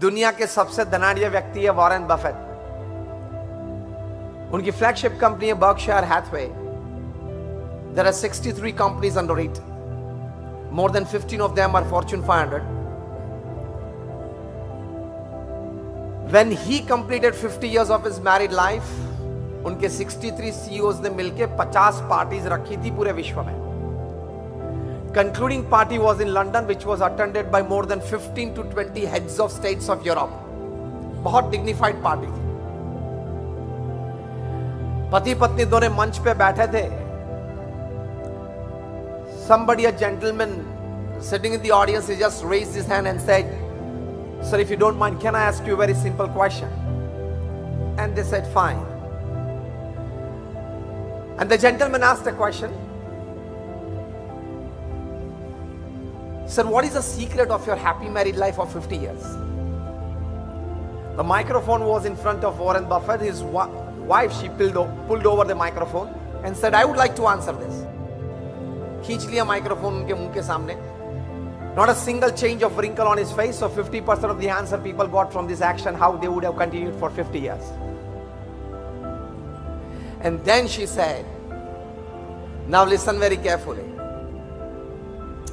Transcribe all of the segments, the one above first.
दुनिया के सबसे धनाढ़ व्यक्ति है वॉरेन बफेट। उनकी फ्लैगशिप कंपनी है Berkshire Hathaway there are 63 companies under it more than 15 of them are Fortune 500 when he completed 50 years of his married life, उनके 63 सीईओज ने मिलकर 50 पार्टीज़ रखी थी पूरे विश्व में। concluding party was in London which was attended by more than 15 to 20 heads of states of Europe बहुत dignified party थी पति पत्नी दोनों मंच पे बैठे थे somebody a gentleman sitting in the audience he just raised his hand and said Sir, if you don't mind, can I ask you a very simple question? And they said, Fine. And the gentleman asked a question Sir, what is the secret of your happy married life of 50 years? The microphone was in front of Warren Buffett. His wife, she pulled, pulled over the microphone and said, I would like to answer this. खींच लिया microphone उनके मुंह के सामने not a single change of wrinkle on his face. So 50% of the answer people got from this action, how they would have continued for 50 years. And then she said, Now listen very carefully.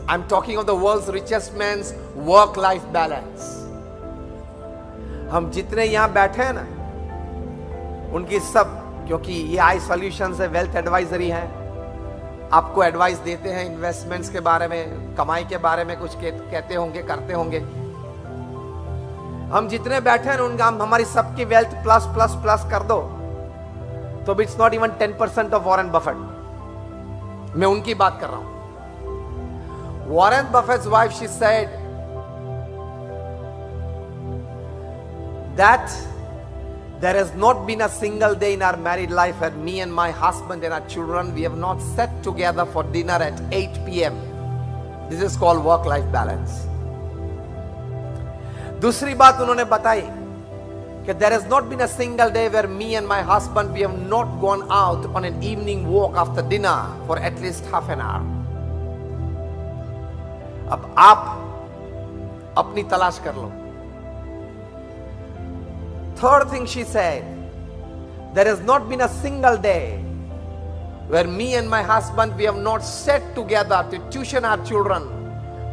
I'm talking of the world's richest man's work life balance. हम जितने यहाँ बैठे हैं ना, उनकी सब, क्योंकि ये आई सॉल्यूशन है वेल्थ एडवाइजरी है, आपको एडवाइस देते हैं इन्वेस्टमेंट्स के बारे में, कमाई के बारे में कुछ कहते होंगे, करते होंगे। हम जितने बैठे हैं उनका हम, हमारी सबकी वेल्थ प्लस प्लस प्लस कर दो तो it's not even ten percent of Warren Buffett मैं उनकी बात कर रहा हूँ। Warren Buffett wife she said that There has not been a single day in our married life where me and my husband and our children, we have not sat together for dinner at 8 p.m. This is called work life balance. दूसरी बात उन्होंने बताई कि there has not been a single day where me and my husband we have not gone out on an evening walk after dinner for at least half an hour. अब आप अपनी तलाश कर लो। Third thing she said there is not been a single day where me and my husband we have not sat together to tuition our children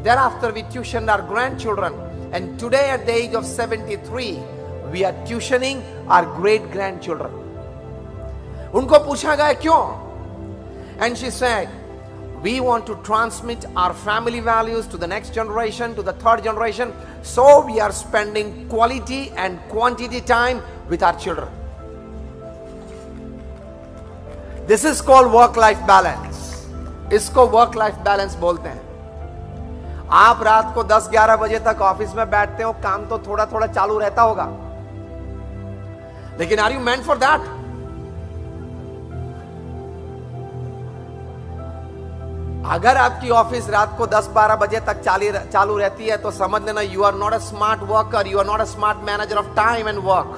thereafter we tuition our grandchildren and today at the age of seventy three we are tuitioning our great grandchildren उनको पूछा गया, क्यों? And she said we want to transmit our family values to the next generation, to the third generation. So we are spending quality and quantity time with our children. This is called work life balance. इसको work life balance बोलते हैं आप रात को 10-11 बजे तक office में बैठते हो काम तो थोड़ा थोड़ा चालू रहता होगा लेकिन are you man for that अगर आपकी ऑफ़िस रात को 10-12 बजे तक चालू रहती है तो समझ लेना you are not a smart worker you are not a smart manager of time and work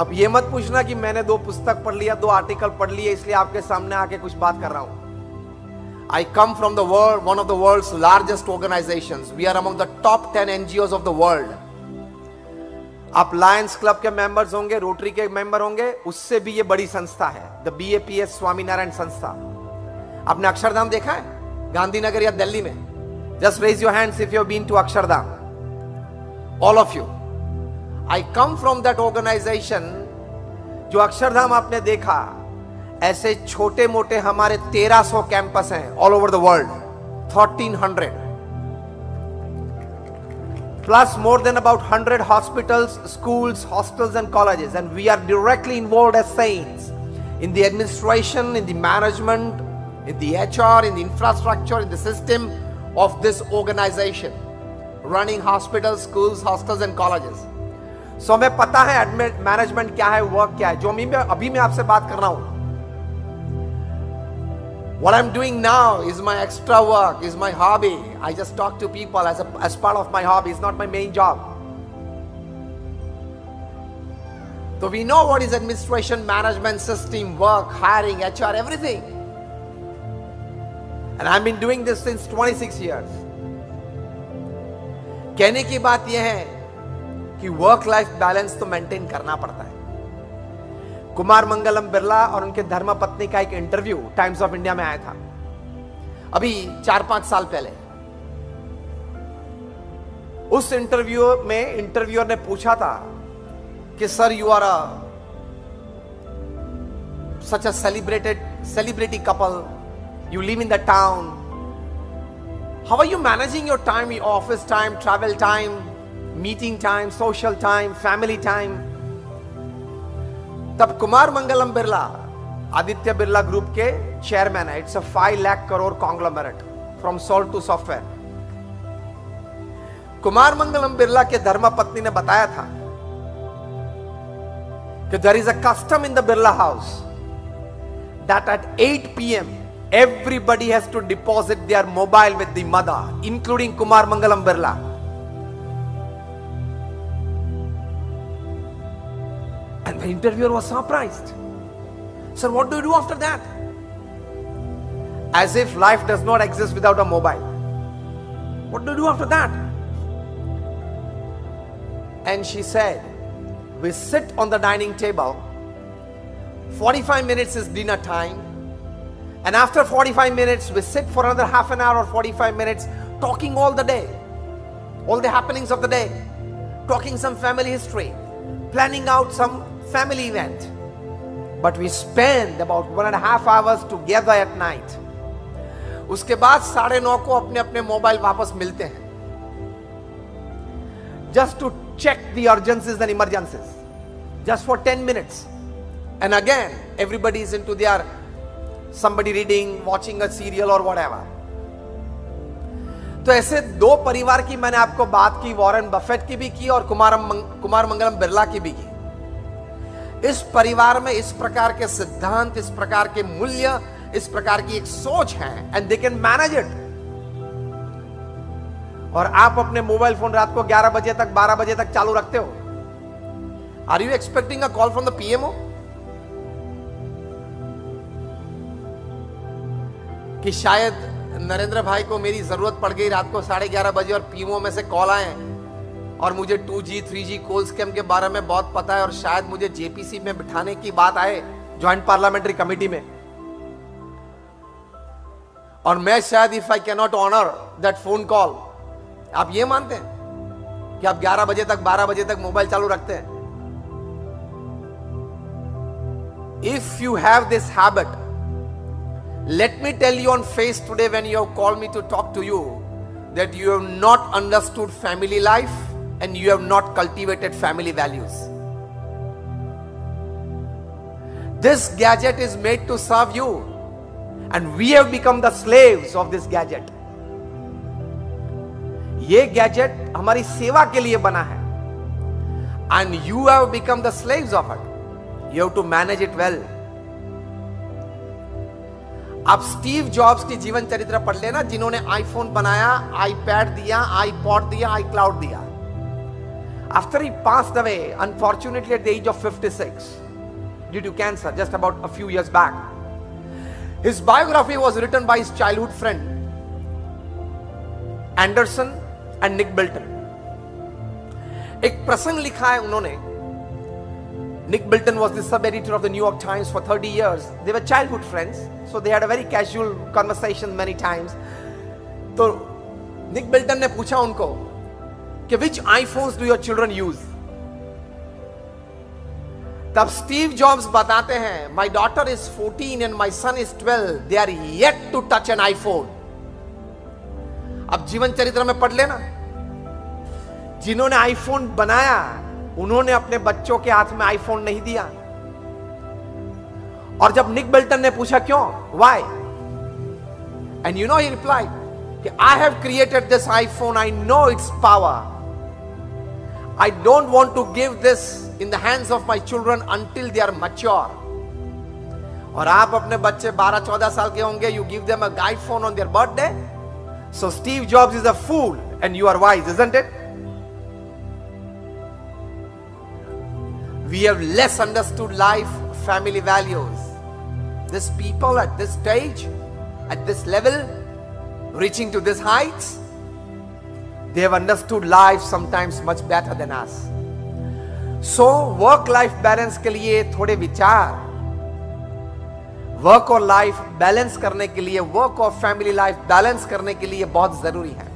अब ये मत पूछना कि मैंने दो पुस्तक पढ़ लिया, दो आर्टिकल पढ़ लिए, इसलिए आपके सामने आके कुछ बात कर रहा हूँ। I come from the world one of the world largest organisation we are among the top ten NGO of the world आप लायंस क्लब के मेंबर्स होंगे रोटरी के मेंबर होंगे, उससे भी ये बड़ी संस्था है the B A P S Swaminarayan संस्था। आपने अक्षरधाम देखा है? गांधीनगर या दिल्ली में? Just raise your hands if you been to Akshardham. All of you I come from that organisation जो अक्षरधाम आपने देखा। ऐसे छोटे मोटे हमारे 1300 कैंपस हैं all over the world 1300 plus more than about 100 hospitals, schools, hostels, and colleges. And we are directly involved as saints in the administration, in the management, in the HR, in the infrastructure, in the system of this organization, running hospitals, schools, hostels, and colleges. So हमें पता है management क्या है work क्या है जो अभी मैं आपसे बात कर रहा हूं what I'm doing now is my extra work, is my hobby. I just talk to people as, a, as part of my hobby. It's not my main job. So we know what is administration, management, system, work, hiring, HR, everything. And I've been doing this since 26 years. कहने की बात यह है कि work life balance तो maintain करना पड़ता है कुमार मंगलम बिरला और उनके धर्म पत्नी का एक इंटरव्यू टाइम्स ऑफ़ इंडिया में आया था। अभी चार पाँच साल पहले। उस इंटरव्यू में इंटरव्यूअर ने पूछा था कि, sir you are such a celebrated celebrity couple you live in the town how are you managing your time office time travel time meeting time social time family time तब Kumar Mangalam Birla, Aditya Birla group के chairman है। It's a five lakh crore conglomerate from salt to software Kumar Mangalam Birla के धर्म पत्नी ने बताया था कि there is a custom in the Birla house that at 8 PM everybody has to deposit their mobile with the mother, including kumar mangalam birla and the interviewer was surprised Sir, what do you do after that? As if life does not exist without a mobile. What do you do after that? And she said, We sit on the dining table. 45 minutes is dinner time. And after 45 minutes, we sit for another half an hour or 45 minutes talking all the day, all the happenings of the day, talking some family history, planning out some family event. But we spend about one and half hours together at night उसके बाद साढ़े नौ को अपने अपने mobile वापस मिलते हैं। Just to check the urgencies and emergencies just for ten minutes and again everybody is into their somebody reading watching a serial or whatever. तो ऐसे दो परिवार की मैंने आपको बात की वॉरेन बफेट की भी की और कुमार मंग, कुमार मंगलम बिरला की भी की। इस परिवार में इस प्रकार के सिद्धांत, इस प्रकार के मूल्य, इस प्रकार की एक सोच है and they can manage it और आप अपने मोबाइल फ़ोन रात को 11 बजे तक 12 बजे तक चालू रखते हो। Are you expecting a call from the PMO कि शायद नरेंद्र भाई को मेरी ज़रूरत पड़ गई रात को साढ़े ग्यारह बजे और पीएमओ में से कॉल आए। और मुझे 2G 3G कोल स्कैम के बारे में बहुत पता है और शायद मुझे जेपीसी में बिठाने की बात आए ज्वाइंट पार्लियामेंट्री कमेटी में। और मैं शायद if I cannot honour that phone call आप ये मानते हैं कि आप 11 बजे तक 12 बजे तक मोबाइल चालू रखते हैं? If you have this habit let me tell you on face today when you call me to talk to you that you have not understood family life and you have not cultivated family values. This gadget is made to serve you, and we have become the slaves of this gadget. ये gadget हमारी सेवा के लिए बना है and you have become the slaves of it you have to manage it well आप Steve Jobs की जीवन चरित्र पढ़ लेना जिन्होंने आईफोन बनाया आईपैड दिया आईपॉड दिया आई क्लाउड दिया After he passed away, unfortunately at the age of 56, due to cancer, just about a few years back, his biography was written by his childhood friend, Anderson and Nick Bilton. एक प्रसंग लिखा है उन्होंने Nick Bilton was the sub-editor of the New York Times for 30 years. They were childhood friends, so they had a very casual conversation many times. तो निक built-in ने पूछा उनको कि which iPhones do your children use तब Steve Jobs बताते हैं my daughter is 14 and my son is 12 they are yet to touch an iPhone अब जीवन चरित्र में पढ़ लेना। जिन्होंने आईफोन बनाया, उन्होंने अपने बच्चों के हाथ में आईफोन नहीं दिया। और जब निक बेल्टन ने पूछा, क्यों? Why and you know he reply कि I have created this iPhone I know its power I don't want to give this in the hands of my children until they are mature. और आप अपने बच्चे 12-14 साल के होंगे you give them a guy phone on their birthday. So Steve Jobs is a fool and you are wise, isn't it? We have less understood life, family values. This people at this stage, at this level, reaching to this heights, They have understood life sometimes much better than us. So work life balance के लिए थोड़े विचार work और life balance करने के लिए work और family life balance करने के लिए बहुत ज़रूरी है